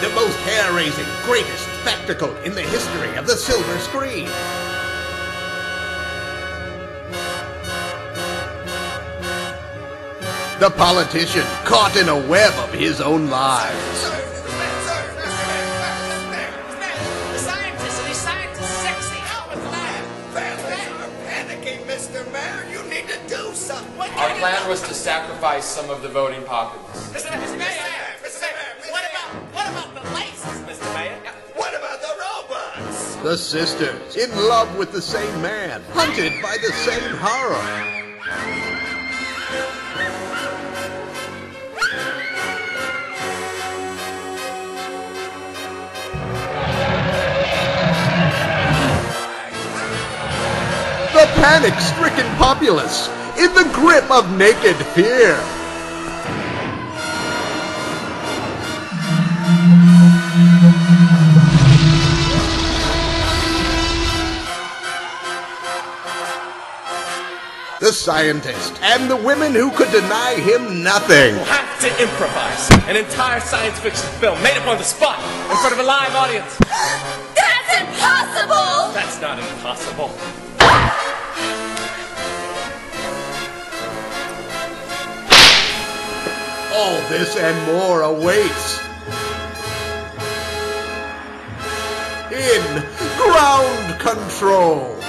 the most hair-raising, greatest spectacle in the history of the silver screen. The politician caught in a web of his own lies. Our plan was to sacrifice some of the voting populace. The sisters, in love with the same man, hunted by the same horror. The panic-stricken populace, in the grip of naked fear. The scientist and the women who could deny him nothing. We'll have to improvise an entire science fiction film made up on the spot in front of a live audience. That's impossible! That's not impossible. All this and more awaits. In ground control.